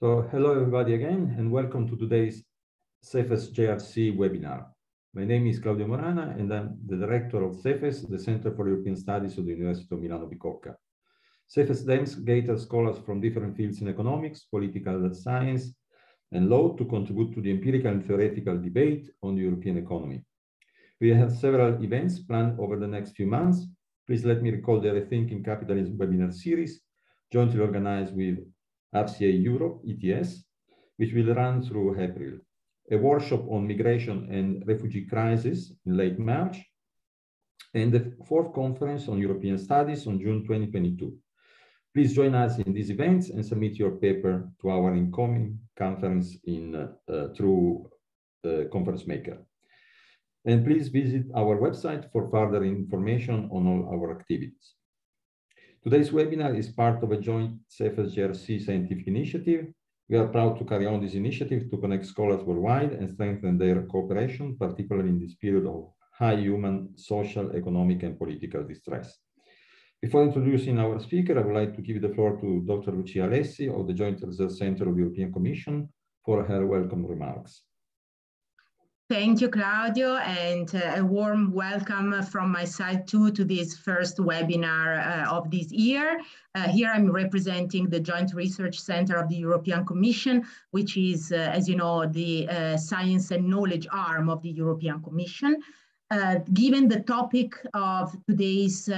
So hello everybody again and welcome to today's CEFES JRC webinar. My name is Claudio Morana and I'm the director of CEFES, the Center for European Studies of the University of Milano Bicocca. CEFES DEMS gathers scholars from different fields in economics, political science, and law to contribute to the empirical and theoretical debate on the European economy. We have several events planned over the next few months. Please let me recall the Rethinking Capitalism webinar series, jointly organized with RCA Europe, ETS, which will run through April. A workshop on migration and refugee crisis in late March, and the fourth conference on European studies on June 2022. Please join us in these events and submit your paper to our incoming conference in uh, through uh, Conference Maker. And please visit our website for further information on all our activities. Today's webinar is part of a joint CEFES JRC scientific initiative. We are proud to carry on this initiative to connect scholars worldwide and strengthen their cooperation, particularly in this period of high human, social, economic, and political distress. Before introducing our speaker, I would like to give the floor to Dr. Lucia Alessi of the Joint Research Center of the European Commission for her welcome remarks. Thank you, Claudio, and uh, a warm welcome from my side too to this first webinar uh, of this year. Uh, here I'm representing the Joint Research Center of the European Commission, which is, uh, as you know, the uh, science and knowledge arm of the European Commission. Uh, given the topic of today's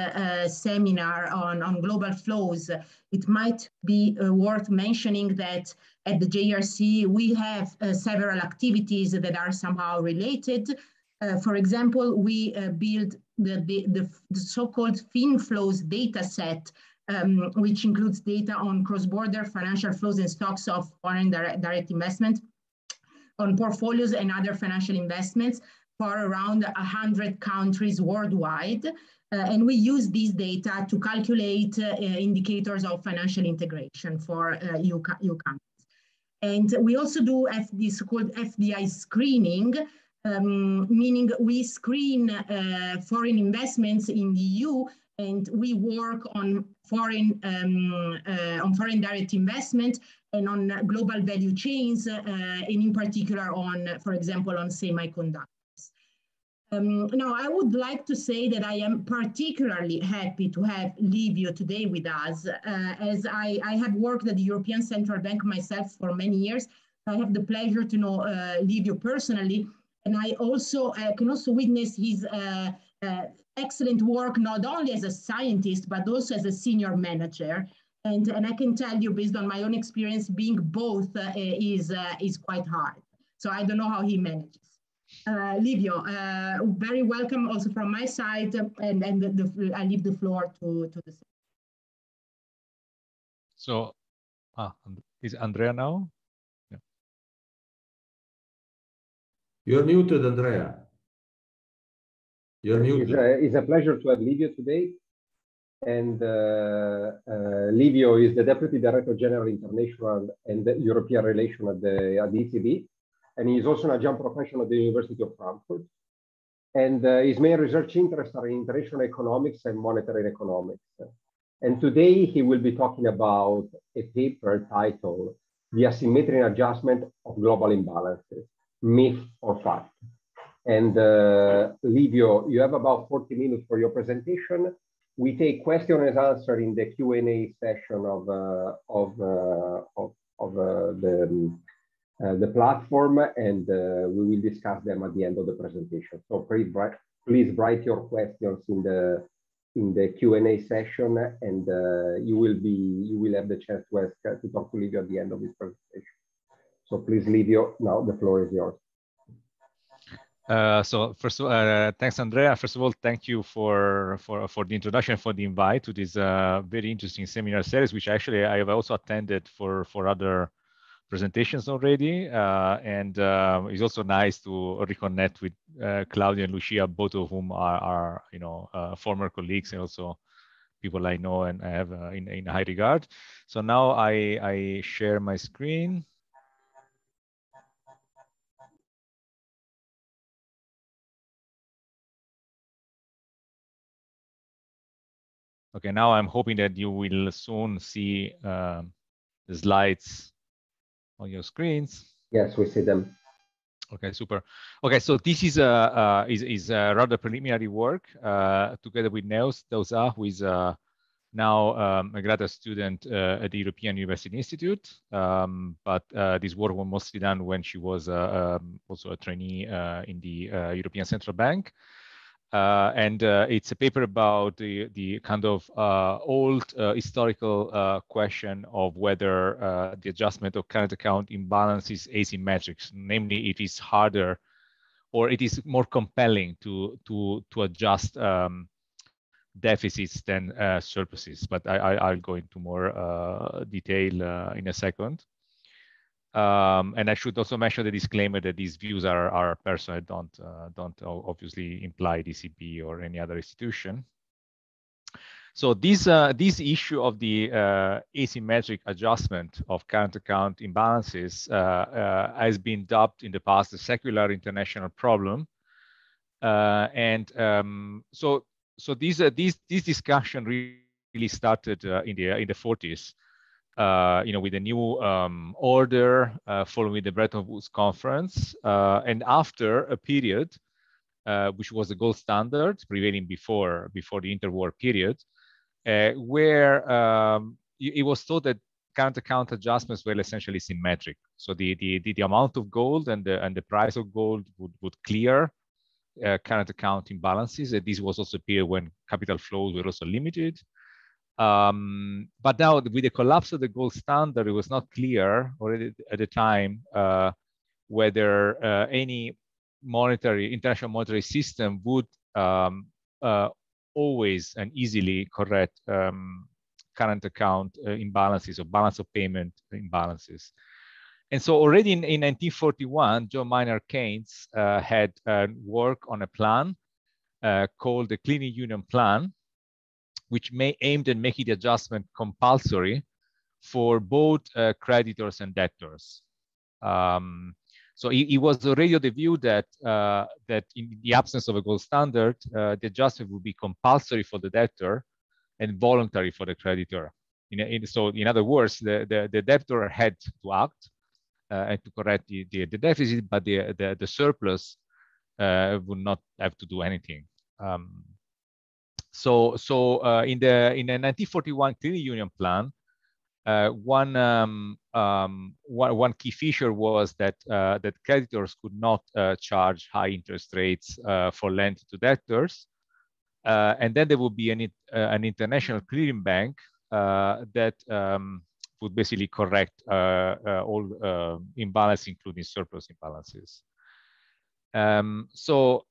seminar on, on global flows, it might be worth mentioning that at the JRC, we have uh, several activities that are somehow related. Uh, for example, we build the, the, the, the so-called FinFlows data set, um, which includes data on cross-border financial flows and stocks of foreign direct, direct investment, on portfolios and other financial investments, for around 100 countries worldwide. Uh, and we use these data to calculate uh, indicators of financial integration for uh, EU, EU countries. And we also do FD, so-called FDI screening, um, meaning we screen uh, foreign investments in the EU and we work on foreign um, uh, on foreign direct investment and on global value chains, uh, and in particular on, for example, on semiconductors. Um, now, I would like to say that I am particularly happy to have Livio today with us, uh, as I, I, have worked at the European Central Bank myself for many years. I have the pleasure to know uh, Livio personally, and I also uh, can also witness his uh, uh, excellent work, not only as a scientist, but also as a senior manager. And, and I can tell you, based on my own experience, being both uh, is, is quite hard. So I don't know how he manages uh, Livio, uh, very welcome also from my side, and, and the, the, I leave the floor to, to the. So, ah, is Andrea now? Yeah. You're muted, Andrea. You're muted. It's a, it's a pleasure to have Livio today. And uh, uh, Livio is the Deputy Director General International and European Relations at the, at the ECB and he's also an adjunct professor at the University of Frankfurt. And uh, his main research interests are in international economics and monetary economics. And today he will be talking about a paper titled The Asymmetry and Adjustment of Global Imbalances, Myth or Fact. And uh, Livio, you have about 40 minutes for your presentation. We take question and answer in the Q&A session of, uh, of, uh, of, of uh, the the platform and uh, we will discuss them at the end of the presentation. So please write, please write your questions in the in the Q&A session and uh, you will be you will have the chance to ask uh, to talk to Livio at the end of this presentation. So please Livio, now the floor is yours. Uh, so first of all, uh, thanks, Andrea. First of all, thank you for for for the introduction, for the invite to this uh, very interesting seminar series, which actually I have also attended for for other presentations already. Uh, and uh, it's also nice to reconnect with uh, Claudia and Lucia, both of whom are, are you know, uh, former colleagues and also people I know and I have uh, in, in high regard. So now I, I share my screen. Okay, now I'm hoping that you will soon see um, the slides on your screens? Yes, we see them. Okay, super. Okay, so this is a uh, is is a rather preliminary work uh, together with Neus Dauza, who is uh, now um, a graduate student uh, at the European University Institute. Um, but uh, this work was mostly done when she was uh, um, also a trainee in the European Central Bank. Uh, and uh, it's a paper about the, the kind of uh, old historical question of whether the adjustment of current account imbalance is asymmetric, namely it is harder or it is more compelling to, to, to adjust um, deficits than uh, surpluses, but I, will go into more uh, detail uh, in a second. Um, and I should also mention the disclaimer that these views are, are personal, don't, uh, don't obviously imply ECB or any other institution. So this, uh, this issue of the uh, asymmetric adjustment of current account imbalances uh, uh, has been dubbed in the past a secular international problem. Uh, and um, so, so these, this, this discussion really started in, the, in the 40s uh, you know, with a new um, order uh, following the Bretton Woods conference. Uh, and after a period, uh, which was the gold standard prevailing before, before the interwar period, uh, where um, it was thought that current account adjustments were essentially symmetric. So the, the, the, the, amount of gold and the, and the price of gold would, would clear current account imbalances. And this was also a period when capital flows were also limited. Um, but now with the collapse of the gold standard, it was not clear already at the time uh, whether uh, any monetary, international monetary system would um, uh, always and easily correct um, current account uh, imbalances or balance of payment imbalances. And so already in, in 1941, John Maynard Keynes uh, had uh, worked on a plan called the Clearing Union Plan, which may aimed at making the adjustment compulsory for both uh, creditors and debtors. Um, so it, it, was already the view that uh, that in the absence of a gold standard, uh, the adjustment would be compulsory for the debtor and voluntary for the creditor. In, in, so in other words, the, the, the debtor had to act uh, and to correct the, the, the, deficit, but the, the, the surplus uh, would not have to do anything. Um, so, so uh, in the in the 1941 Clearing Union Plan, uh, one, um, um, one, one key feature was that uh, that creditors could not uh, charge high interest rates uh, for lent to debtors, uh, and then there would be an an international clearing bank that um, would basically correct all imbalance, including surplus imbalances. Um, so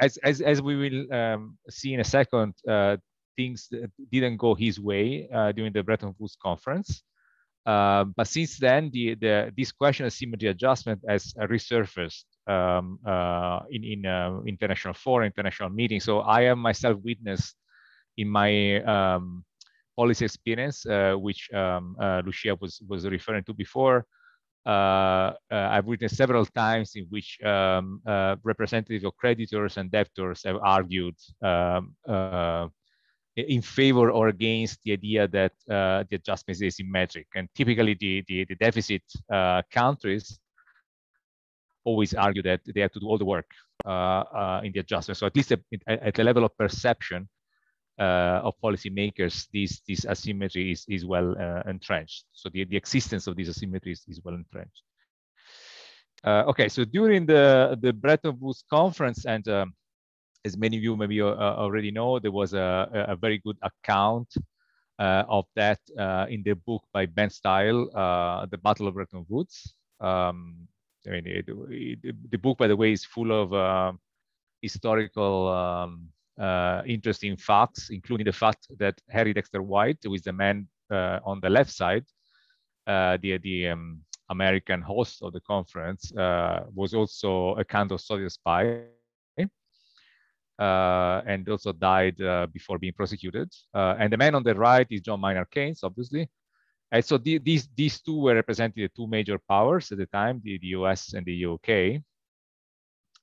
as, as, as we will um, see in a second, uh, things didn't go his way uh, during the Bretton Woods conference. Uh, but since then, the, the, this question of symmetry adjustment has resurfaced um, uh, in, in uh, international forum, international meetings. So I am myself witness in my um, policy experience, which um, Lucia was, was referring to before, uh, uh, I've witnessed several times in which um, uh, representatives of creditors and debtors have argued um, in favor or against the idea that uh, the adjustment is asymmetric. And typically the, the, the deficit uh, countries always argue that they have to do all the work uh, in the adjustment. So at least at the level of perception, uh, of policymakers, this this asymmetry is is well uh, entrenched. So the the existence of this asymmetry is, well entrenched. Uh, okay, so during the the Bretton Woods conference, and um, as many of you maybe uh, already know, there was a, a very good account uh, of that uh, in the book by Benn Steil, The Battle of Bretton Woods. Um, I mean, it, it, the book, by the way, is full of historical um, uh, interesting facts, including the fact that Harry Dexter White, who is the man uh, on the left side, uh, the, the um, American host of the conference, uh, was also a kind of Soviet spy. Uh, and also died uh, before being prosecuted. and the man on the right is John Maynard Keynes, obviously. And so the, these, these two were representing the two major powers at the time, the, the US and the UK.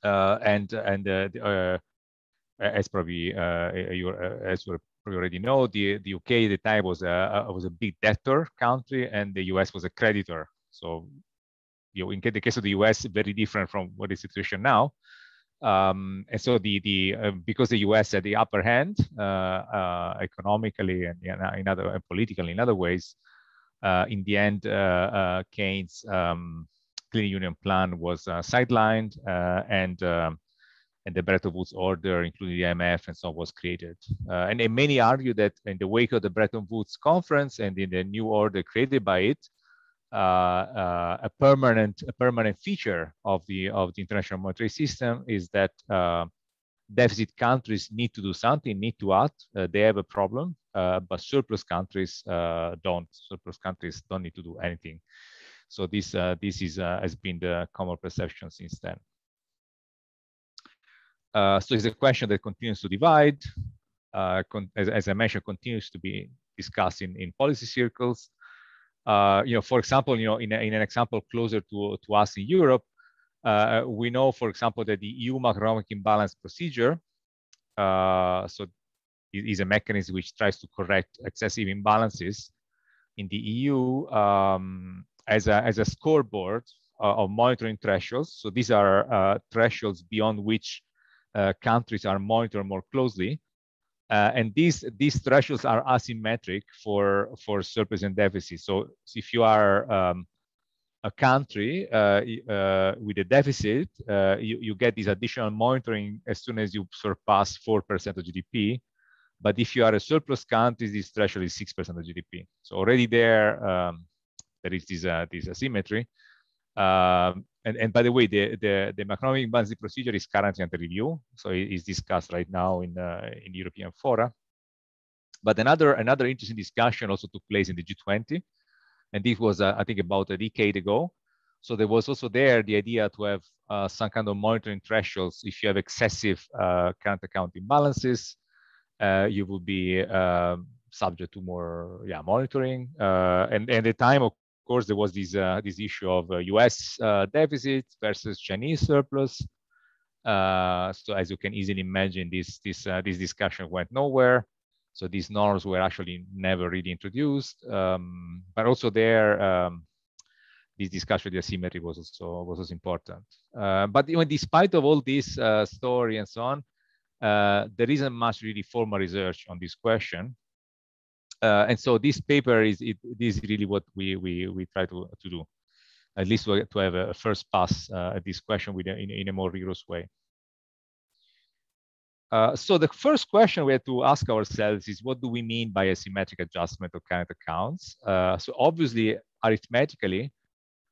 and and as probably uh, you uh, as you already know, the the UK at the time was a was a big debtor country, and the US was a creditor So, you know, in the case of the US, very different from what is the situation now. Um, and so the the uh, because the U.S. had the upper hand uh, uh, economically and in other and politically in other ways, uh, in the end, Keynes' um, clearing union plan was sidelined, and um, and the Bretton Woods order, including the IMF and so on, was created. and many argue that in the wake of the Bretton Woods conference and in the new order created by it, uh, uh, a permanent a permanent feature of the of the international monetary system is that uh, deficit countries need to do something, need to act. they have a problem, but surplus countries don't. Surplus countries don't need to do anything. So this this is has been the common perception since then. Uh, so it's a question that continues to divide, uh, as, as, I mentioned, continues to be discussed in, in policy circles uh, you know, for example, you know, in, a, in an example closer to, to us in Europe, uh, we know, for example, that the EU macroeconomic imbalance procedure, uh, so is a mechanism which tries to correct excessive imbalances in the EU um, as, a, as a scoreboard of monitoring thresholds. So these are uh, thresholds beyond which countries are monitored more closely. Uh, and these these thresholds are asymmetric for for surplus and deficit. So if you are um, a country uh, uh, with a deficit, uh, you, you get this additional monitoring as soon as you surpass 4% of GDP. But if you are a surplus country, this threshold is 6% of GDP. So already there, um, there is this, uh, this asymmetry. Um, and, and by the way, the, the, the macroeconomic imbalance procedure is currently under review. So it is discussed right now in, uh, in European fora. But another, another interesting discussion also took place in the G20. And this was, uh, I think, about a decade ago. So there was also there the idea to have uh, some kind of monitoring thresholds. If you have excessive uh, current account imbalances, uh, you will be um, subject to more yeah, monitoring. Uh, and, and at the time, of course, there was this uh, this issue of U.S. Uh, uh, deficit versus Chinese surplus. so as you can easily imagine, this this this discussion went nowhere. So these norms were actually never really introduced. Um, but also there, um, this discussion of the asymmetry was also was also important. Uh, but even despite of all this uh, story and so on, uh, there isn't much really formal research on this question. Uh, and so this paper is it, this is really what we we we try to to do, at least to, have a first pass uh, at this question with a, in, in a more rigorous way. Uh, so the first question we have to ask ourselves is what do we mean by a symmetric adjustment of current accounts? Uh, so obviously, arithmetically,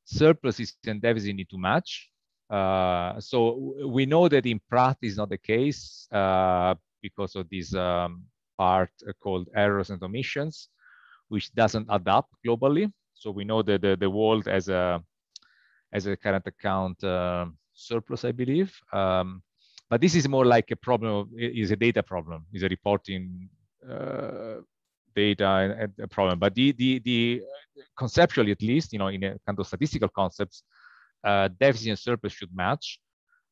surpluses and deficits need to match. Uh, so we know that in practice is not the case uh, because of these um, part uh, called errors and omissions, which doesn't adapt globally. So we know that the, the world as a as a current account uh, surplus, I believe. Um, but this is more like a problem, is a data problem, is a reporting uh, data a problem. But the, the, the conceptually, at least, you know, in a kind of statistical concepts, uh, deficit and surplus should match.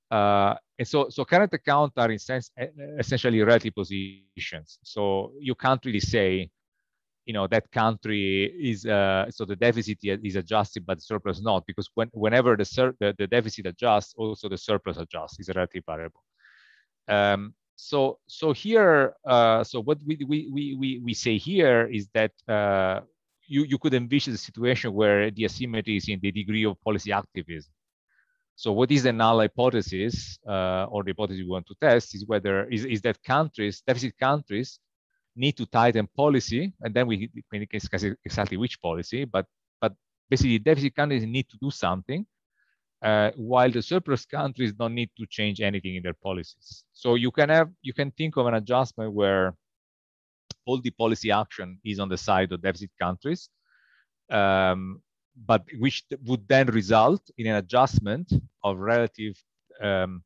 Uh, and so, so current account are in sense essentially relative positions. So you can't really say, you know, that country is uh, so the deficit is adjusted, but the surplus not, because when, whenever the, sur the, the deficit adjusts, also the surplus adjusts. is a relative variable. Um, so, so here, uh, so what we, we, we, we say here is that uh, you, you could envision a situation where the asymmetry is in the degree of policy activism. So what is the null hypothesis uh, or the hypothesis we want to test is whether is, is that countries, deficit countries need to tighten policy and then we, can discuss exactly which policy, but, but basically deficit countries need to do something uh, while the surplus countries don't need to change anything in their policies. So you can have, you can think of an adjustment where all the policy action is on the side of deficit countries. Um, but which would then result in an adjustment of relative um,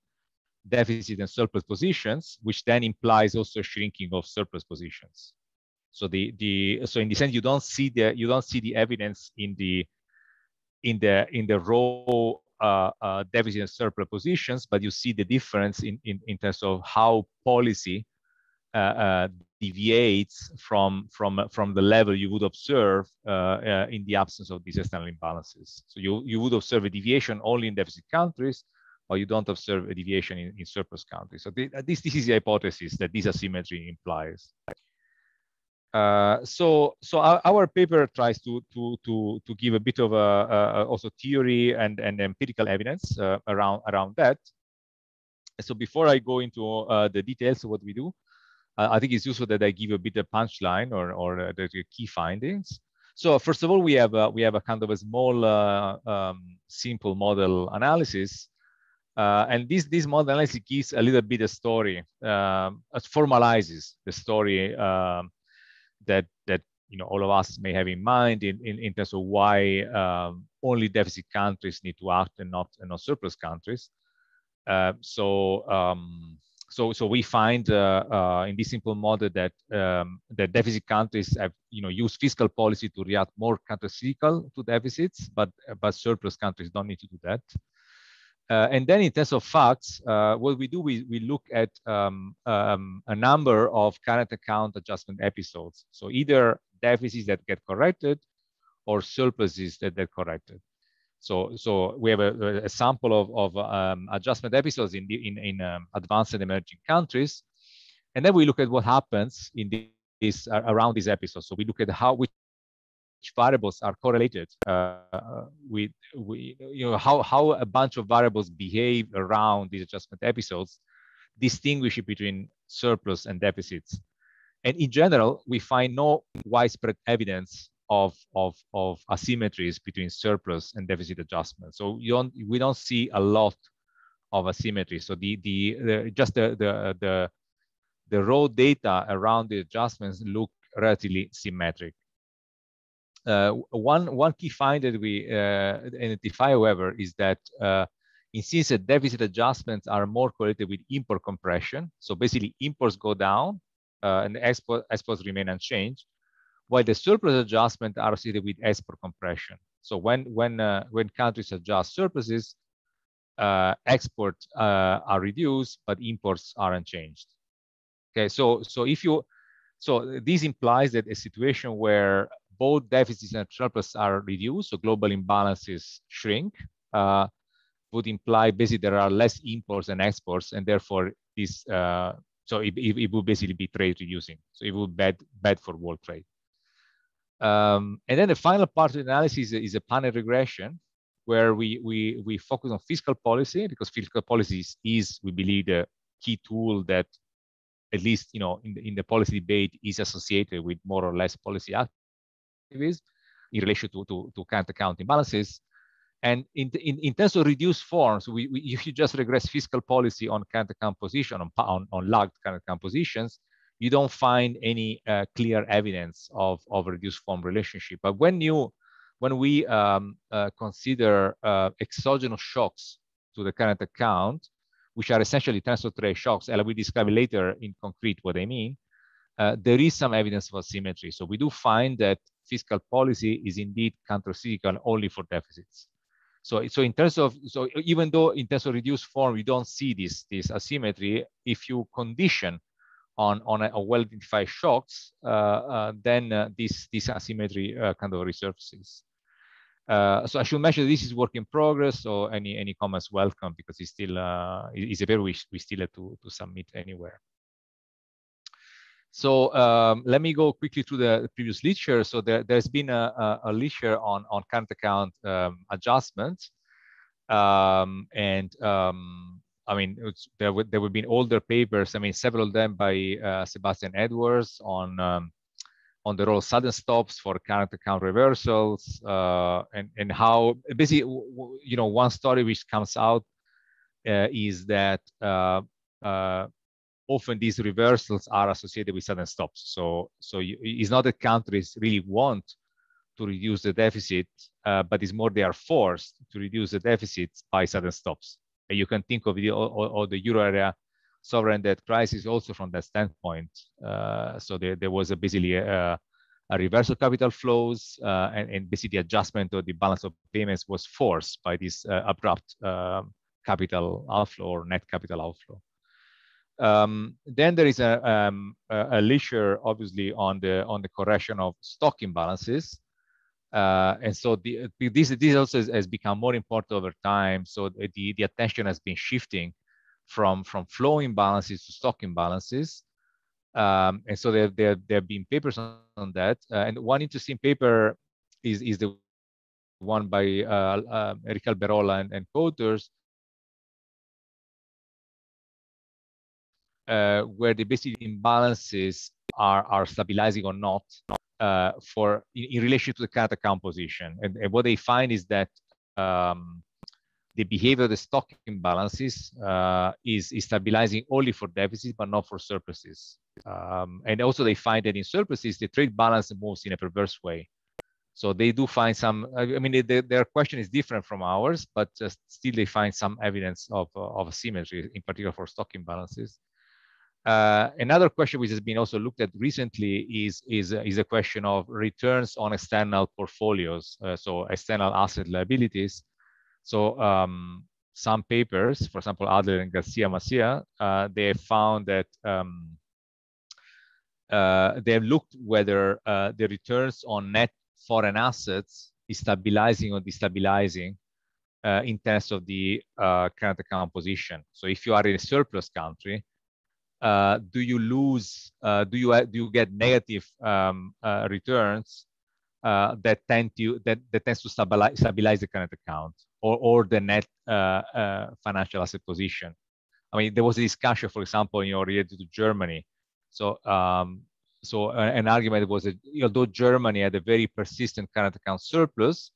deficit and surplus positions, which then implies also shrinking of surplus positions. So the the so in the sense you don't see the you don't see the evidence in the in the in the raw uh, uh, deficit and surplus positions, but you see the difference in, in in terms of how policy deviates from from from the level you would observe in the absence of these external imbalances. So you you would observe a deviation only in deficit countries, or you don't observe a deviation in, in surplus countries. So the, this this is the hypothesis that this asymmetry implies. Uh, so, so our, our, paper tries to to to to give a bit of a, a also theory and and empirical evidence uh, around around that. So before I go into uh, the details of what we do, I think it's useful that I give a bit of punchline or or the key findings. So first of all, we have a, we have a kind of a small uh, um, simple model analysis uh, and this this model analysis gives a little bit of story, um, formalizes the story um, that that you know all of us may have in mind in, in, in terms of why um, only deficit countries need to act and not and not surplus countries. Uh, so um, so so we find uh, uh, in this simple model that um, deficit countries have you know used fiscal policy to react more countercyclical to deficits, but but surplus countries don't need to do that. Uh, and then in terms of facts, uh, what we do, we, we look at um, um, a number of current account adjustment episodes. So either deficits that get corrected or surpluses that get corrected. So, so we have a, a sample of, of um, adjustment episodes in, the, in, in um, advanced and emerging countries. And then we look at what happens in this, uh, around these episodes. So we look at how, which variables are correlated uh, with, with, you know, how, how a bunch of variables behave around these adjustment episodes, distinguish between surplus and deficits. And in general, we find no widespread evidence of, of, of asymmetries between surplus and deficit adjustment. So you don't, we don't see a lot of asymmetry. So the, the, the just the, the, the, the raw data around the adjustments look relatively symmetric. Uh, one, one key find that we uh, identify, however, is that uh, since that deficit adjustments are more correlated with import compression, so basically imports go down uh, and export, exports remain unchanged, while the surplus adjustment are associated with export compression. So when when uh, when countries adjust surpluses, uh, exports are reduced, but imports are unchanged. Okay, so so if you so this implies that a situation where both deficits and surplus are reduced, so global imbalances shrink, uh, would imply basically there are less imports and exports, and therefore this, uh, so it, it, it, would basically be trade reducing. So it would bad bad for world trade. Um, and then the final part of the analysis is, is a panel regression, where we we we focus on fiscal policy because fiscal policy is, we believe the key tool that at least you know in the, in the policy debate is associated with more or less policy act is in relation to, to, to current account imbalances. And in, in, in terms of reduced forms, we, we, if you just regress fiscal policy on current account position, on, on, on lagged current account positions, you don't find any uh, clear evidence of, of reduced form relationship. But when you, when we um, uh, consider uh, exogenous shocks to the current account, which are essentially trade shocks, and will describe later in concrete what I mean, uh, there is some evidence of asymmetry. So we do find that fiscal policy is indeed countercyclical only for deficits. So, so in terms of, so even though in terms of reduced form, we don't see this, this asymmetry, if you condition on, on a, well-identified shocks, uh, uh, then uh, this, this asymmetry kind of resurfaces. Uh, so I should mention this is work in progress, so any any comments welcome because it's still uh, it's a paper we, we still have to, to submit anywhere. So um, let me go quickly through the previous literature. So there, has been a, a, a, literature on, on current account um, adjustments. Um, and um, I mean, there, would, there would be older papers, I mean, several of them by uh, Sebastian Edwards on, um, on the role of sudden stops for current account reversals uh, and, and how basically, you know, one story which comes out uh, is that uh, uh, often these reversals are associated with sudden stops. So, so you, it's not that countries really want to reduce the deficit, uh, but it's more they are forced to reduce the deficit by sudden stops. You can think of the, or, or the euro area sovereign debt crisis also from that standpoint. Uh, so there, there was a basically a, a reversal capital flows uh, and, and, basically adjustment of the balance of payments was forced by this uh, abrupt um, capital outflow or net capital outflow. Um, then there is a, um, a, a literature, obviously, on the on the correction of stock imbalances, uh, and so the, this this also has, become more important over time. So the the attention has been shifting from from flow imbalances to stock imbalances, um, and so there there there have been papers on, on that. Uh, and one interesting paper is is the one by uh, uh, Eric Alberola and, and co-authors uh, where the basic imbalances are, are stabilizing or not uh, for in, in, relation to the current composition. And, and what they find is that um, the behavior of the stock imbalances uh, is, is stabilizing only for deficits, but not for surpluses. Um, and also they find that in surpluses, the trade balance moves in a perverse way. So they do find some, I mean, they, their question is different from ours, but still they find some evidence of, of symmetry, in particular for stock imbalances. Uh, another question which has been also looked at recently is, is, is a question of returns on external portfolios, uh, so external asset liabilities. So um, some papers, for example, Adler and Garcia Macia, uh, they found that um, uh, they have looked whether uh, the returns on net foreign assets is stabilizing or destabilizing uh, in terms of the current account position. So if you are in a surplus country, uh, do you lose, uh, do you do you get negative um, uh, returns uh, that tend to that, that tends to stabilize stabilize the current account or or the net uh, uh, financial asset position? I mean, there was a discussion, for example, you know, related to Germany. So um, so an argument was that although Germany had a very persistent current account surplus,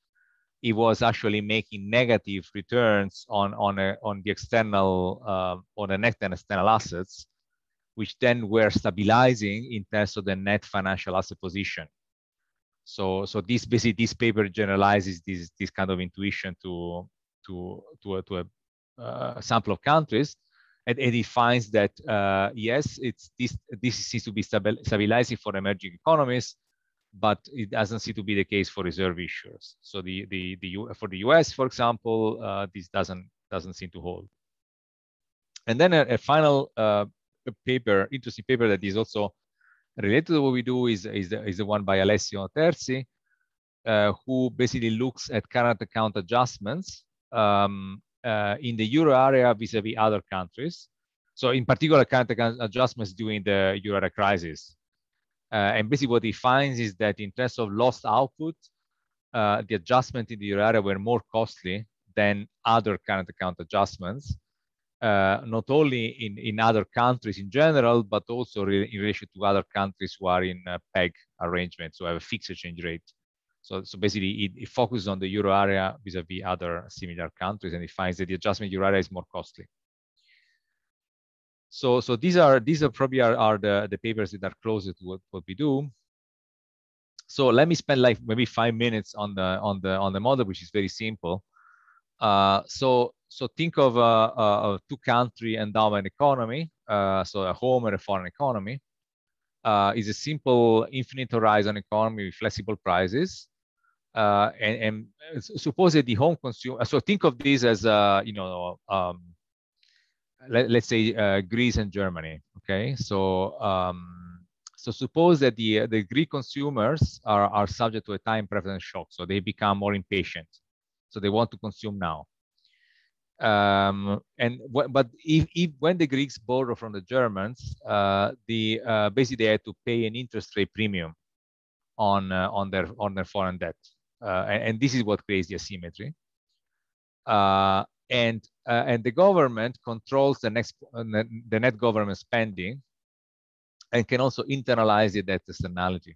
it was actually making negative returns on on a, on the external uh, on the net and external assets which then were stabilizing in terms of the net financial asset position. So, so this basically this paper generalizes this this kind of intuition to to to a, to a uh, sample of countries, and, and it finds that uh, yes, it's this this seems to be stabilizing for emerging economies, but it doesn't seem to be the case for reserve issuers. So the the the for the U.S. for example, uh, this doesn't doesn't seem to hold. And then a, a final uh, paper, interesting paper that is also related to what we do is, is, the, is the one by Alessio Terzi, uh, who basically looks at current account adjustments um, uh, in the euro area vis-a-vis -vis other countries. So in particular, current account adjustments during the euro area crisis. Uh, and basically what he finds is that in terms of lost output, uh, the adjustment in the euro area were more costly than other current account adjustments uh, not only in, in other countries in general, but also re in relation to other countries who are in a PEG arrangement, so have a fixed exchange rate. So, so basically, it, it focuses on the euro area vis-a-vis -vis other similar countries, and it finds that the adjustment euro area is more costly. So, so these are these are probably are, are the, the papers that are closer to what, what we do. So let me spend like maybe five minutes on the on the on the model, which is very simple. Uh, so so think of a, a, a two-country endowment economy, uh, so a home and a foreign economy. Uh, is a simple infinite horizon economy with flexible prices. Uh, and, and suppose that the home consumer, so think of this as, uh, you know, um, let, us say uh, Greece and Germany, okay? So, um, so suppose that the, the Greek consumers are, are subject to a time preference shock, so they become more impatient. So they want to consume now. Um, and but if, if when the Greeks borrow from the Germans, uh, the uh, basically they had to pay an interest rate premium on uh, on their on their foreign debt, uh, and, and, this is what creates the asymmetry. Uh, and uh, and the government controls the next the net government spending, and can also internalize the debt externality.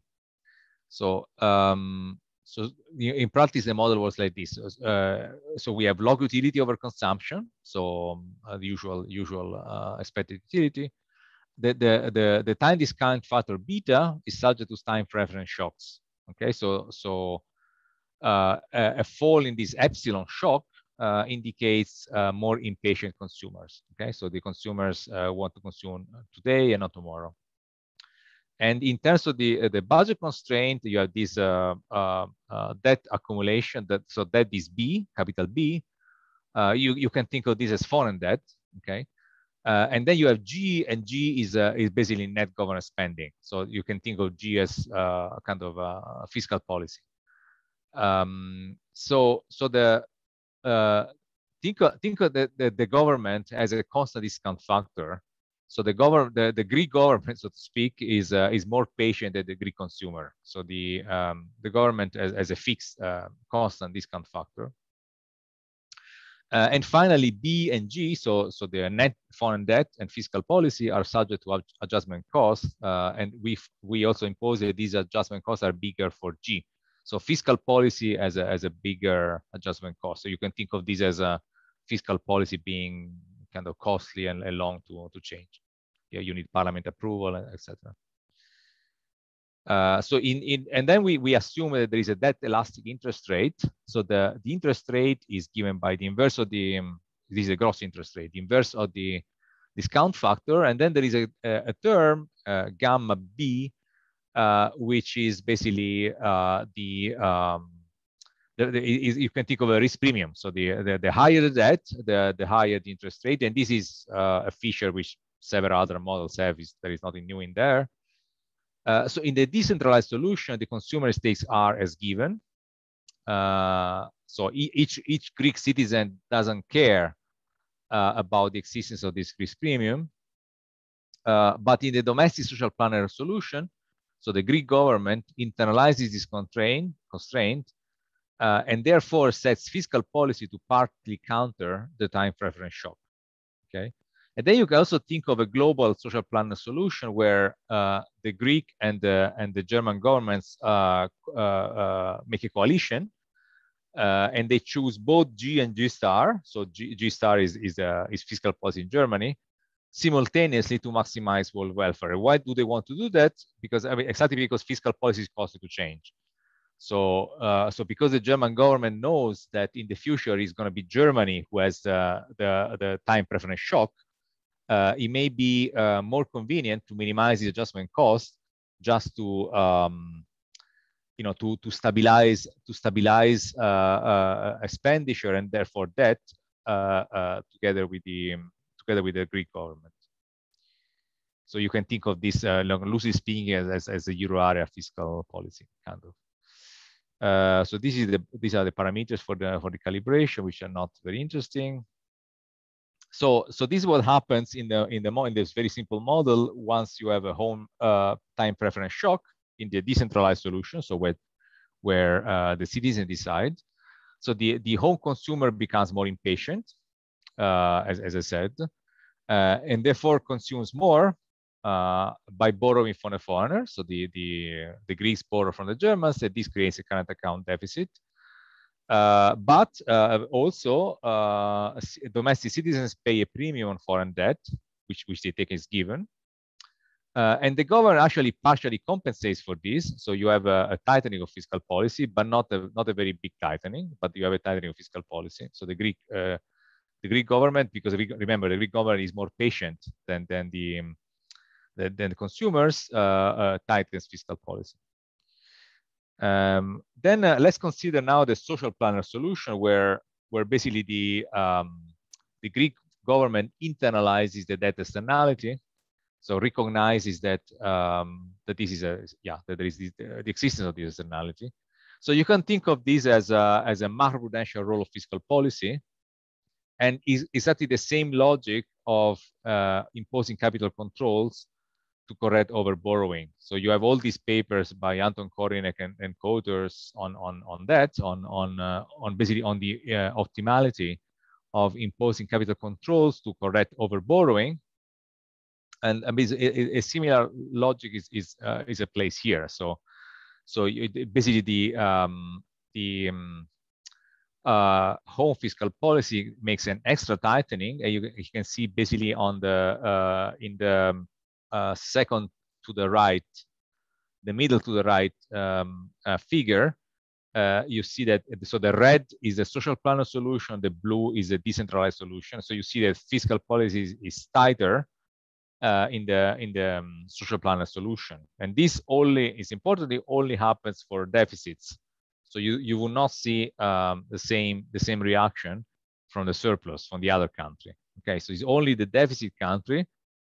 So um, so in practice, the model was like this. Uh, so we have log utility over consumption. So um, uh, the usual usual uh, expected utility. The, the, the, the time discount factor beta is subject to time preference shocks. Okay, so so uh, a, a, fall in this epsilon shock uh, indicates uh, more impatient consumers. Okay, so the consumers want to consume today and not tomorrow. And in terms of the, uh, the budget constraint, you have this uh, uh, debt accumulation. That so debt is B, capital B. You you can think of this as foreign debt, okay? Uh, and then you have G, and G is uh, is basically net government spending. So you can think of G as uh, a kind of a fiscal policy. Um, so so the think of, think of the, the, the government as a constant discount factor. So the government, the, the Greek government, so to speak, is uh, is more patient than the Greek consumer. So the um, the government as, as a fixed uh, constant discount factor. Uh, and finally, B and G, so, so the net foreign debt and fiscal policy are subject to adjustment costs. Uh, and we we also impose that these adjustment costs are bigger for G. So fiscal policy as a, as a bigger adjustment cost. So you can think of this as a fiscal policy being kind of costly and, and long to, to change. Yeah, you need parliament approval, etc. Uh, so in, in and then we, we assume that there is a debt elastic interest rate. So the, the interest rate is given by the inverse of the, um, this is a gross interest rate, the inverse of the discount factor. And then there is a, a, term, uh, gamma B, uh, which is basically uh, the, um, the, the you can think of a risk premium. So the, the, the higher the debt, the, the higher the interest rate. And this is uh, a feature which several other models have, is, there is nothing new in there. Uh, so in the decentralized solution, the consumer stakes are as given. Uh, so each, each Greek citizen doesn't care uh, about the existence of this risk premium. Uh, but in the domestic social planner solution, so the Greek government internalizes this constraint, constraint uh, and therefore sets fiscal policy to partly counter the time preference shock. Okay. And then you can also think of a global social plan solution where uh, the Greek and the, and the German governments uh, uh, uh make a coalition uh, and they choose both G and G star. So G, G star is, is, is fiscal policy in Germany simultaneously to maximize world welfare. Why do they want to do that? Because I mean, exactly because fiscal policy is costly to change. So, uh, so because the German government knows that in the future it's going to be Germany who has the, the, the time preference shock, uh, it may be uh, more convenient to minimize the adjustment cost just to um, you know to to stabilize to stabilize uh, uh expenditure and therefore debt uh, uh, together with the together with the Greek government. So you can think of this, loosely speaking, as, as, as a euro area fiscal policy kind of. Uh, so this is the these are the parameters for the for the calibration, which are not very interesting. So so this is what happens in the in the in this very simple model once you have a home uh, time preference shock in the decentralized solution so where where uh, the citizen decide so the the home consumer becomes more impatient uh, as, as i said uh, and therefore consumes more uh, by borrowing from a foreigner so the the the greeks borrow from the germans and this creates a current account deficit uh, but uh, also, uh, domestic citizens pay a premium on foreign debt, which, which they take as given. Uh, and the government actually partially compensates for this. So you have a, a, tightening of fiscal policy, but not a, not a very big tightening, but you have a tightening of fiscal policy. So the Greek, the Greek government, because remember, the Greek government is more patient than, than, the, um, than, the consumers, tightens fiscal policy. Um, then uh, let's consider now the social planner solution where, where basically the, um, the Greek government internalizes the debt externality. So recognizes that, um, that this is a, yeah, that there is the, the existence of this externality. So you can think of this as a, as a macroprudential role of fiscal policy and is exactly the same logic of uh, imposing capital controls to correct over borrowing. So you have all these papers by Anton Korinek and, and co-authors on, on, on that, on, on, uh, on basically on the uh, optimality of imposing capital controls to correct over borrowing. And I mean, a, a, similar logic is, is, uh, is a place here. So, so it, basically the, um, the um, uh, home fiscal policy makes an extra tightening. And you, you can see basically on the, uh, in the um, uh, second to the right, the middle to the right um, uh, figure, uh, you see that so the red is a social planner solution, the blue is a decentralized solution. So you see that fiscal policy is, is tighter uh, in the in the um, social planner solution, and this only is importantly only happens for deficits. So you you will not see um, the same the same reaction from the surplus from the other country. Okay, so it's only the deficit country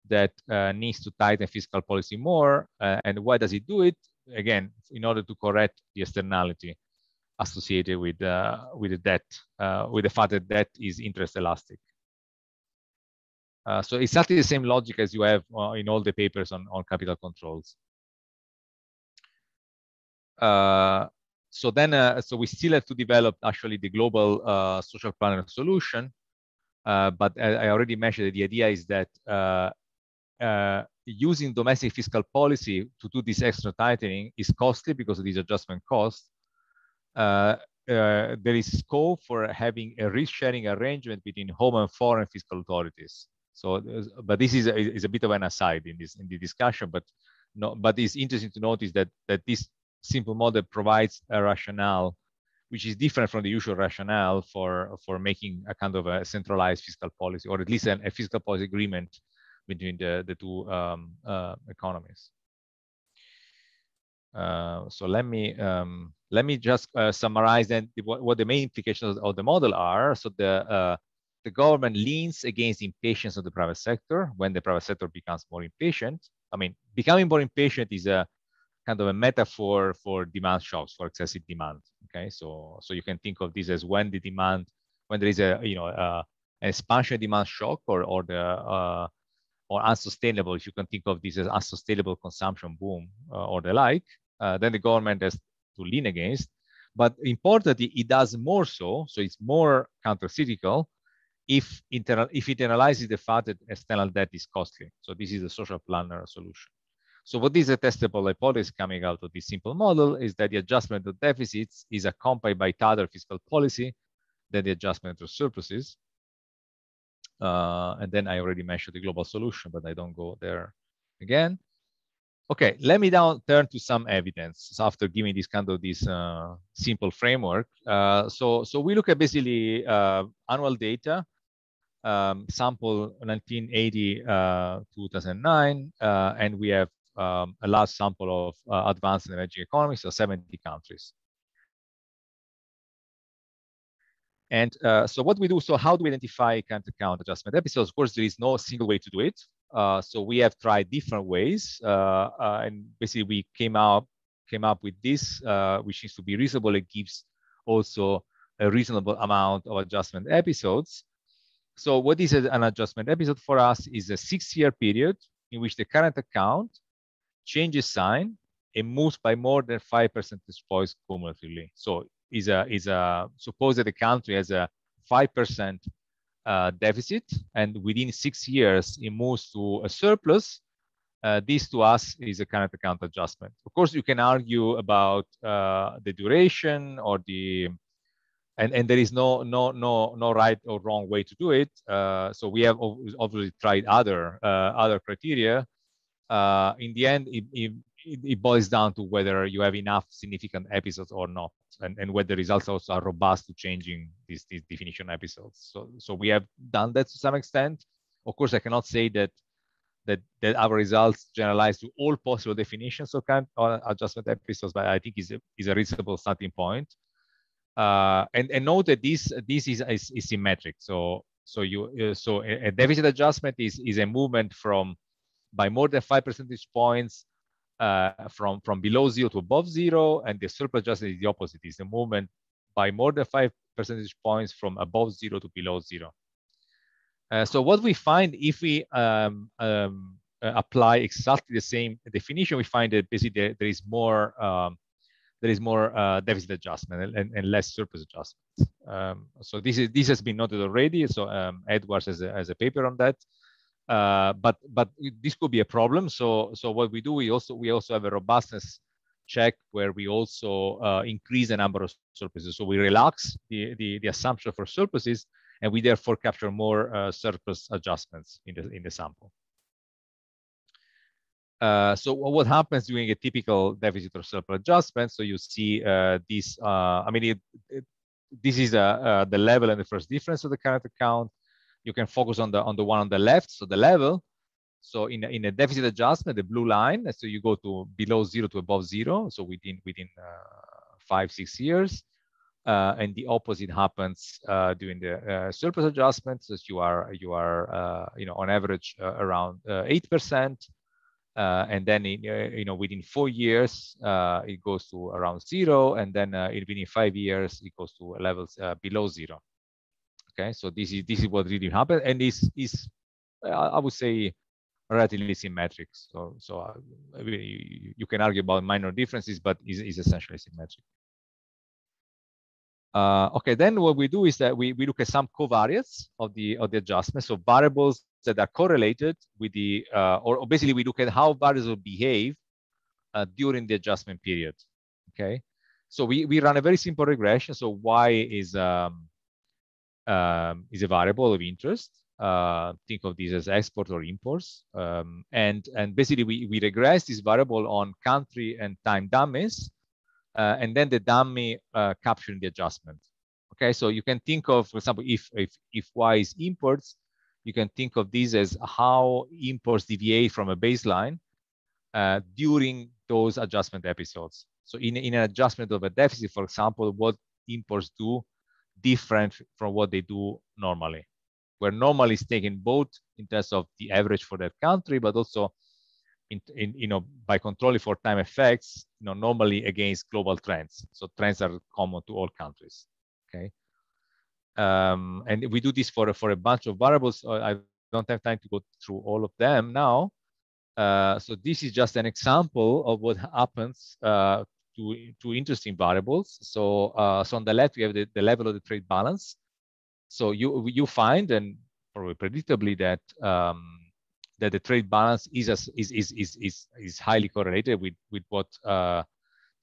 that uh, needs to tighten fiscal policy more. Uh, and why does it do it? Again, in order to correct the externality associated with uh, with the debt, uh, with the fact that debt is interest elastic. Uh, so exactly the same logic as you have uh, in all the papers on, on capital controls. so then, so we still have to develop actually the global social planner solution. but I already mentioned that the idea is that uh, using domestic fiscal policy to do this extra tightening is costly because of these adjustment costs. Uh, uh, there is scope for having a risk-sharing arrangement between home and foreign fiscal authorities. So, but this is a, is a bit of an aside in this in the discussion. But no, but it's interesting to notice that that this simple model provides a rationale which is different from the usual rationale for for making a kind of a centralized fiscal policy, or at least an, a fiscal policy agreement between the, the two um, uh, economies. Uh, so let me um, let me just uh, summarize then what, what, the main implications of the model are. So the uh, the government leans against impatience of the private sector when the private sector becomes more impatient. I mean, becoming more impatient is a kind of a metaphor for demand shocks, for excessive demand. Okay, so so you can think of this as when the demand, when there is a you know uh, an expansion demand shock or or the uh, or unsustainable, if you can think of this as unsustainable consumption boom uh, or the like, uh, then the government has to lean against. But importantly, it does more so, so it's more countercyclical if, internal, if it analyzes the fact that external debt is costly. So this is a social planner solution. So what is a testable hypothesis coming out of this simple model is that the adjustment of deficits is accompanied by tighter fiscal policy than the adjustment of surpluses. Uh, and then I already mentioned the global solution, but I don't go there again. Okay, let me now turn to some evidence so after giving this kind of this uh, simple framework. Uh, so, so we look at basically uh, annual data, um, sample 1980 uh, 2009, uh, and we have um, a large sample of advanced and emerging economies, so 70 countries. And uh, so what we do, so how do we identify current account adjustment episodes? Of course, there is no single way to do it. Uh, so we have tried different ways, uh, uh and basically we came up came up with this, uh, which needs to be reasonable. It gives also a reasonable amount of adjustment episodes. So what is an adjustment episode for us is a six-year period in which the current account changes sign and moves by more than five percentage points cumulatively. So is a is a suppose that the country has a five percent uh, deficit, and within six years it moves to a surplus. Uh, this to us is a current account adjustment. Of course, you can argue about uh, the duration or the and, and there is no no no no right or wrong way to do it. Uh, so we have obviously tried other uh, other criteria. Uh, in the end, it, it, it, boils down to whether you have enough significant episodes or not, and, and whether the results also are robust to changing these, these definition episodes. So, so we have done that to some extent. Of course, I cannot say that that, that our results generalize to all possible definitions of kind of adjustment episodes, but I think is a, is a reasonable starting point. Uh, and, and note that this this is, is, is symmetric. So so you uh, so a, a deficit adjustment is is a movement from by more than five percentage points uh, from, from below zero to above zero, and the surplus adjustment is the opposite, is the movement by more than five percentage points from above zero to below zero. Uh, so what we find if we um, um, uh, apply exactly the same definition, we find that basically there, there is more um, there is more uh, deficit adjustment and, and, less surplus adjustment. Um, so this is this has been noted already. So um, Edwards has a, has a paper on that. Uh, but but this could be a problem. So so what we do, we also we also have a robustness check where we also uh, increase the number of surpluses. So we relax the, the, the assumption for surpluses, and we therefore capture more uh, surplus adjustments in the in the sample. Uh, so what happens during a typical deficit or surplus adjustment? So you see uh, this. Uh, I mean, it, it, this is uh, the level and the first difference of the current account you can focus on the on the one on the left, so the level. So in in a deficit adjustment, the blue line, so you go to below zero to above zero, so within within uh, five six years. uh, and the opposite happens uh, during the uh, surplus adjustments as you are you are uh, you know on average uh, around eight percent and then in, you know within four years it goes to around zero and then within five years it goes to levels below zero okay so this is this is what really happened and this is i would say relatively symmetric so so you, you, can argue about minor differences but is is essentially symmetric uh, okay, then what we do is that we, we look at some covariates of the of the adjustment, so variables that are correlated with the, uh, or, or, basically we look at how variables behave uh, during the adjustment period. Okay, so we we run a very simple regression. So y is um, um, is a variable of interest. Uh, think of these as export or imports, um, and and basically we we regress this variable on country and time dummies uh, and then the dummy uh, capturing the adjustment. Okay, so you can think of, for example, if, if, if Y is imports, you can think of this as how imports deviate from a baseline uh, during those adjustment episodes. So in, in an adjustment of a deficit, for example, what imports do different from what they do normally, where normally is taken both in terms of the average for that country, but also in, in, you know, by controlling for time effects, you know, normally against global trends. So trends are common to all countries, okay? Um, and we do this for, for a bunch of variables. Uh, I don't have time to go through all of them now. Uh, so this is just an example of what happens uh, to, to interesting variables. So, uh, so on the left, we have the, the level of the trade balance. So you, you find, and probably predictably, that um, that the trade balance is is is is is, is highly correlated with with what uh,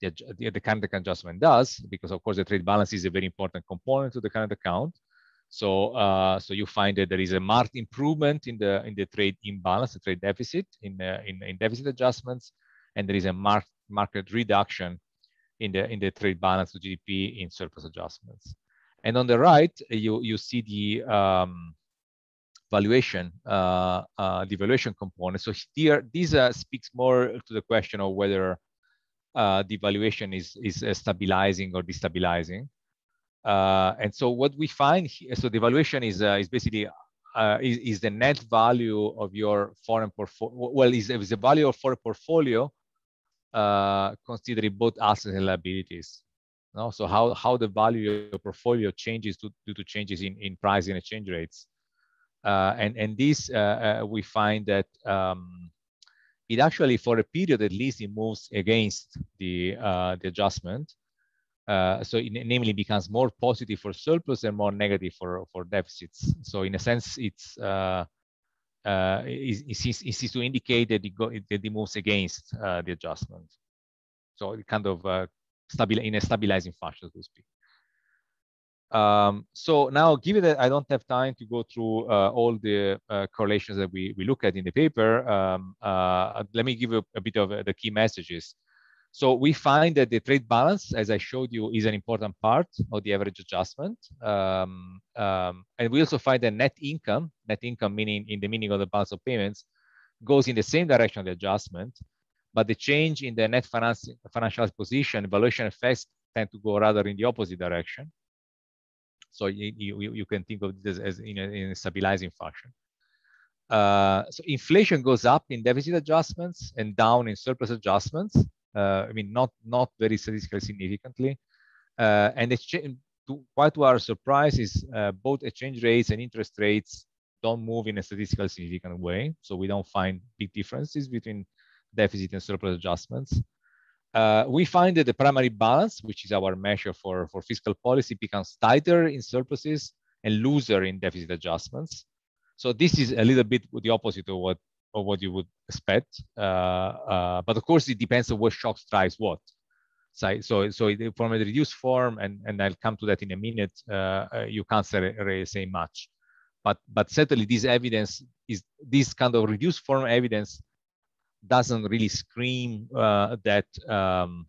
the, the, the current account adjustment does, because of course the trade balance is a very important component to the current account. So uh, so you find that there is a marked improvement in the in the trade imbalance, the trade deficit in uh, in, in deficit adjustments, and there is a marked market reduction in the in the trade balance to GDP in surplus adjustments. And on the right, you you see the um, valuation, uh, uh, the valuation component. So here, this uh, speaks more to the question of whether uh, the valuation is, is uh, stabilizing or destabilizing. Uh, and so what we find here, so the valuation is, is basically is, is, the net value of your foreign portfolio, well, is, is the value of foreign portfolio considering both assets and liabilities. No? So how, how the value of your portfolio changes to, due to changes in, in price and exchange rates. Uh, and and this uh, uh, we find that um, it actually for a period at least it moves against the the adjustment. so it namely becomes more positive for surplus and more negative for for deficits. So in a sense, it's uh, it, seems to indicate that it, go, that it moves against uh, the adjustment. So it kind of uh, stabil in a stabilizing fashion, so to speak. Um, so now, given that I don't have time to go through uh, all the uh, correlations that we, we look at in the paper, um, uh, let me give you a, a bit of uh, the key messages. So we find that the trade balance, as I showed you, is an important part of the average adjustment. Um, um and we also find that net income, net income meaning in the meaning of the balance of payments, goes in the same direction of the adjustment, but the change in the net finance, financial position, valuation effects tend to go rather in the opposite direction. So you, you, you can think of this as in a, in a stabilizing function. Uh, so inflation goes up in deficit adjustments and down in surplus adjustments. Uh, I mean, not not very statistically significantly. Uh, and exchange, to, quite to our surprise is uh, both exchange rates and interest rates don't move in a statistically significant way. So we don't find big differences between deficit and surplus adjustments. Uh, we find that the primary balance, which is our measure for, for fiscal policy, becomes tighter in surpluses and looser in deficit adjustments. So this is a little bit the opposite of what what you would expect. Uh, uh, but of course, it depends on what shock drives what. So, so, so from a reduced form, and, and I'll come to that in a minute, uh, you can't say, say much. But, but certainly this evidence is this kind of reduced form evidence doesn't really scream uh, that um,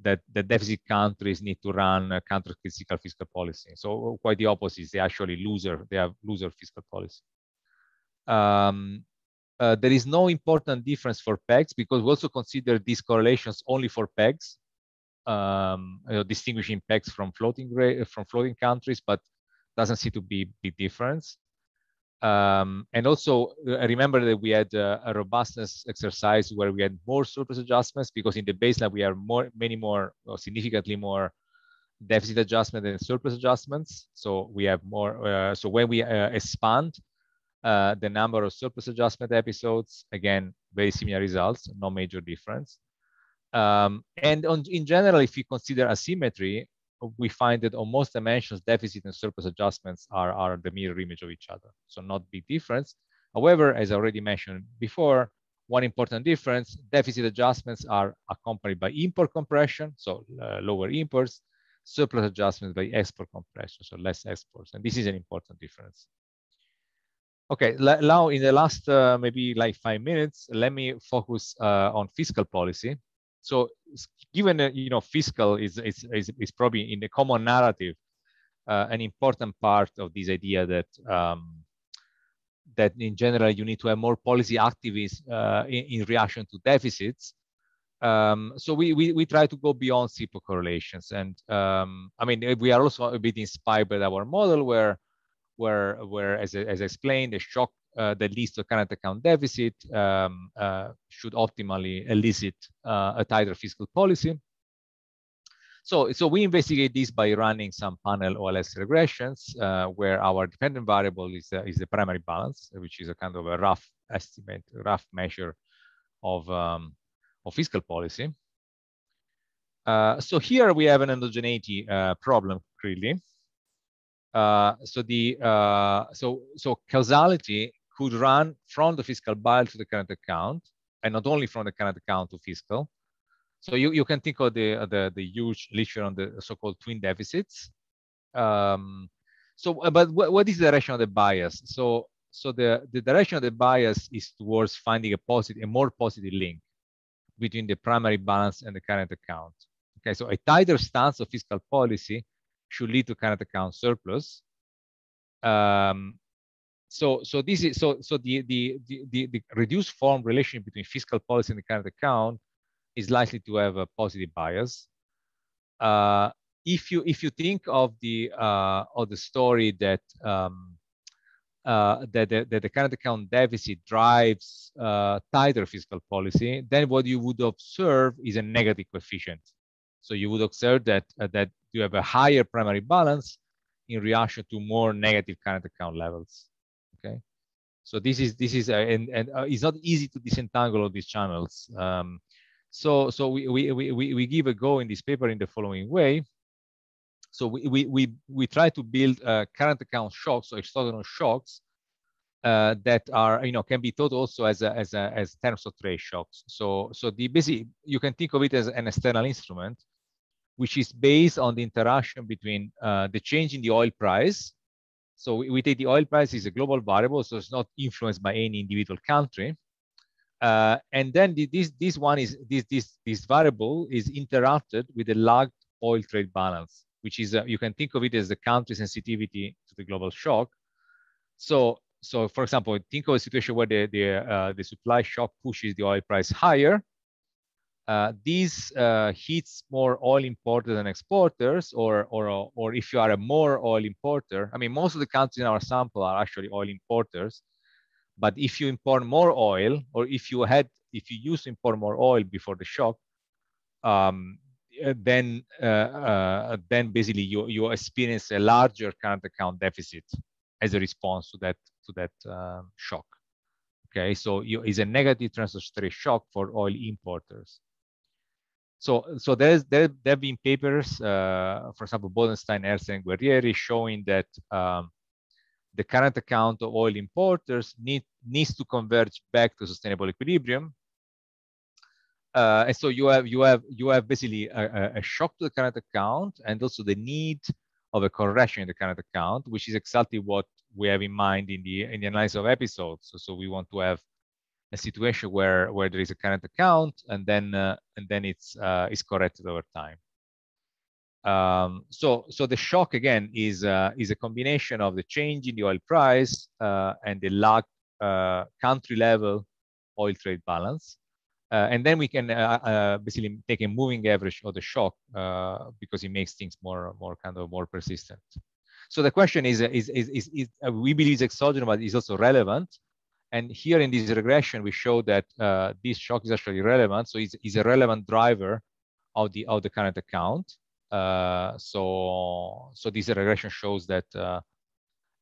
that the deficit countries need to run a counter-cyclical fiscal policy. So quite the opposite. They actually loser. They have loser fiscal policy. Um, uh, there is no important difference for pegs because we also consider these correlations only for pegs. um, you know, distinguishing pegs from floating from floating countries, but doesn't seem to be big difference. Um, and also uh, remember that we had uh, a robustness exercise where we had more surplus adjustments because in the baseline we have more, many more, significantly more deficit adjustment and surplus adjustments. So we have more. Uh, so when we uh, expand uh, the number of surplus adjustment episodes, again, very similar results, no major difference. Um, and on, in general, if you consider asymmetry, we find that on most dimensions, deficit and surplus adjustments are, are the mirror image of each other. So not big difference. However, as I already mentioned before, one important difference, deficit adjustments are accompanied by import compression, so uh, lower imports, surplus adjustments by export compression, so less exports. And this is an important difference. Okay, now in the last uh, maybe like five minutes, let me focus uh, on fiscal policy. So given that, you know, fiscal is, is, is, is probably in the common narrative, uh, an important part of this idea that um, that in general you need to have more policy activists uh, in, in, reaction to deficits. Um, so we, we, we try to go beyond simple correlations. And um, I mean, we are also a bit inspired by our model where, where, where as, as I explained, the shock uh, that leads to current account deficit um, uh, should optimally elicit uh, a tighter fiscal policy. So, so we investigate this by running some panel OLS regressions uh, where our dependent variable is, uh, is the primary balance, which is a kind of a rough estimate, rough measure of, um, of fiscal policy. Uh, so here we have an endogeneity problem, clearly. so the so so causality could run from the fiscal bile to the current account, and not only from the current account to fiscal. So you, you can think of the, the, the huge literature on the so-called twin deficits. Um, so, uh, but what, what is the direction of the bias? So, so the, the direction of the bias is towards finding a positive, a more positive link between the primary balance and the current account. Okay, so a tighter stance of fiscal policy should lead to current account surplus. Um, so so this is so so the, the the the reduced form relation between fiscal policy and the current account is likely to have a positive bias. Uh, if you if you think of the uh, of the story that um, uh, that, the, that the current account deficit drives uh, tighter fiscal policy, then what you would observe is a negative coefficient. So you would observe that uh, that you have a higher primary balance in reaction to more negative current account levels. Okay, so this is this is uh, and and uh, it's not easy to disentangle all these channels. Um, so so we, we we we give a go in this paper in the following way. So we we we, we try to build uh, current account shocks or exogenous shocks uh, that are you know can be thought also as a, as a, as terms of trade shocks. So so the basic you can think of it as an external instrument, which is based on the interaction between uh, the change in the oil price so we, we, take the oil price is a global variable, so it's not influenced by any individual country. Uh, and then the, this this one is this this this variable is interrupted with a lagged oil trade balance, which is uh, you can think of it as the country sensitivity to the global shock. So so for example, think of a situation where the the uh, the supply shock pushes the oil price higher, uh, these uh, hits more oil importers and exporters, or, or, or if you are a more oil importer, I mean, most of the countries in our sample are actually oil importers. But if you import more oil, or if you had, if you used to import more oil before the shock, um, uh, then uh, uh, then basically you you experience a larger current account deficit as a response to that to that um, shock. Okay, so you, it's a negative transitory shock for oil importers. So, so there's there, there have been papers, uh, for example, Bodenstein, Erceg, and Guerrieri, showing that um, the current account of oil importers need, needs to converge back to sustainable equilibrium. Uh, and so you have you have you have basically a, a, shock to the current account and also the need of a correction in the current account, which is exactly what we have in mind in the in the analysis of episodes. So, so we want to have a situation where where there is a current account and then uh, and then it's uh, is corrected over time. Um, so so the shock again is uh, is a combination of the change in the oil price uh, and the lag uh, country level oil trade balance. Uh, and then we can uh, basically take a moving average of the shock uh, because it makes things more, more kind of more persistent. So the question is, is, is, is, is we believe exogenous, but is also relevant. And here in this regression, we show that uh, this shock is actually relevant. So it's, it's a relevant driver of the, of the current account. Uh, so, so this regression shows that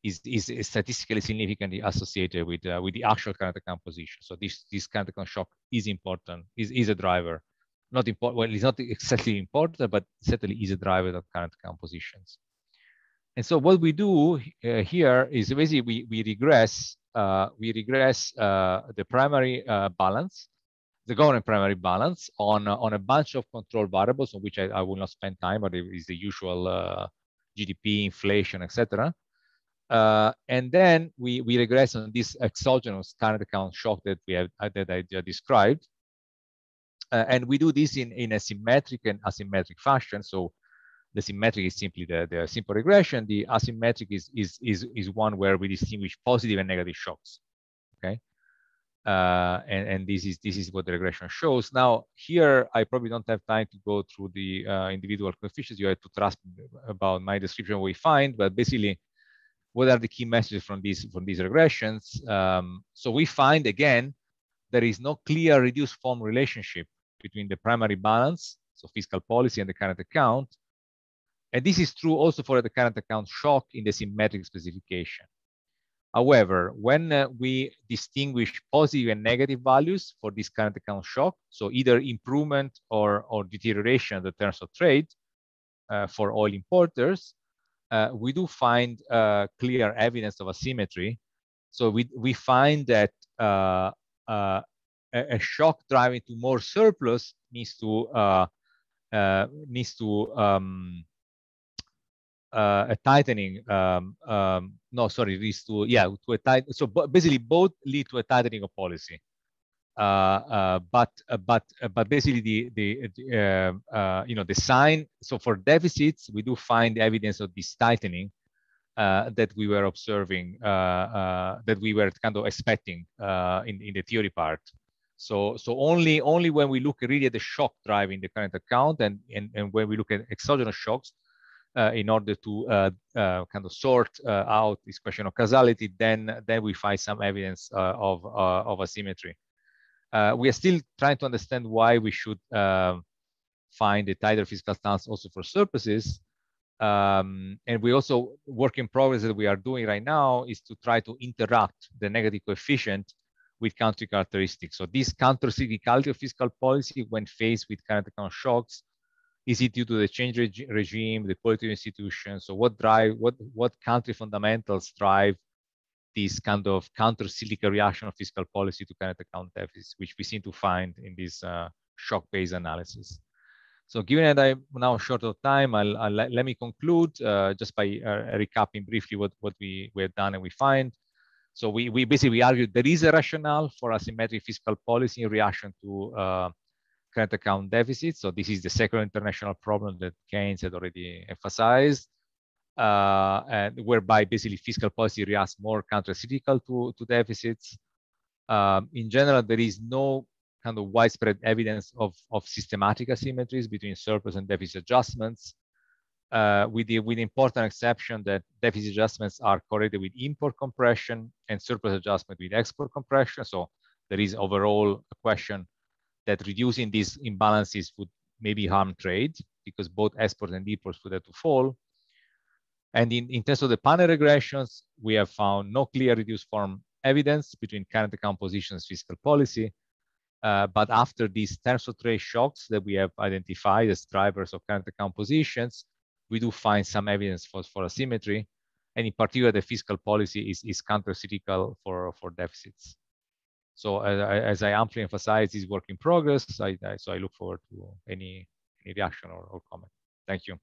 is, is statistically significantly associated with, uh, with the actual current account position. So this, this current account shock is important, is, is a driver. Not important, well, it's not exactly important, but certainly is a driver of current account positions. And so what we do uh, here is basically we, we regress, uh, we regress uh, the primary uh, balance, the government primary balance on, on a bunch of control variables on which I, I will not spend time, but it is the usual uh, GDP, inflation, etc. Uh, and then we, we regress on this exogenous current account shock that we have uh, that I described. Uh, and we do this in, in a symmetric and asymmetric fashion. So the symmetric is simply the, the simple regression. The asymmetric is, is, is, is one where we distinguish positive and negative shocks. Okay. Uh, and, and this is this is what the regression shows. Now here, I probably don't have time to go through the uh, individual coefficients. You have to trust about my description we find, but basically what are the key messages from these from these regressions? Um, so we find again there is no clear reduced form relationship between the primary balance, so fiscal policy, and the current account. And this is true also for the current account shock in the symmetric specification. However, when uh, we distinguish positive and negative values for this current account shock, so either improvement or, or deterioration of the terms of trade uh, for oil importers, uh, we do find uh, clear evidence of asymmetry. So we, we find that uh, uh a, a, shock driving to more surplus needs to needs to um, a tightening. Um, um, no, sorry, leads to yeah to a tight. So basically, both lead to a tightening of policy. Uh, uh, but uh, but but basically the the you know the sign. So for deficits, we do find evidence of this tightening that we were observing, that we were kind of expecting in in the theory part. So, so only only when we look really at the shock driving the current account and, and, and when we look at exogenous shocks uh, in order to uh, uh, kind of sort out this question of causality, then, then we find some evidence of, of asymmetry. Uh, we are still trying to understand why we should um, find a tighter fiscal stance also for surpluses. Um, and we also work in progress that we are doing right now is to try to interact the negative coefficient with country characteristics. So this counter-cyclicality of fiscal policy when faced with current account shocks, is it due to the change reg regime, the quality of institutions? So what drive, what, what country fundamentals drive this kind of counter-cyclical reaction of fiscal policy to current account deficits, which we seem to find in this uh, shock-based analysis. So given that I'm now short of time, I'll, I'll let, let, me conclude uh, just by uh, recapping briefly what, what we, we have done and we find. So we, we basically argued there is a rationale for asymmetric fiscal policy in reaction to uh, current account deficits. So this is the secular international problem that Keynes had already emphasized uh, and whereby basically fiscal policy reacts more countercyclical to, to deficits. Um, in general, there is no kind of widespread evidence of, of systematic asymmetries between surplus and deficit adjustments, uh, with, the, with the important exception that deficit adjustments are correlated with import compression and surplus adjustment with export compression. So there is overall a question that reducing these imbalances would maybe harm trade because both exports and imports would have to fall. And in, in terms of the panel regressions, we have found no clear reduced form evidence between current account positions fiscal policy. Uh, but after these terms of trade shocks that we have identified as drivers of current account positions, we do find some evidence for, for asymmetry. And in particular, the fiscal policy is, is counter-cyclical for, for deficits. So as I, as I amply emphasize, this work in progress. I, I, so I look forward to any, any reaction or, or comment. Thank you.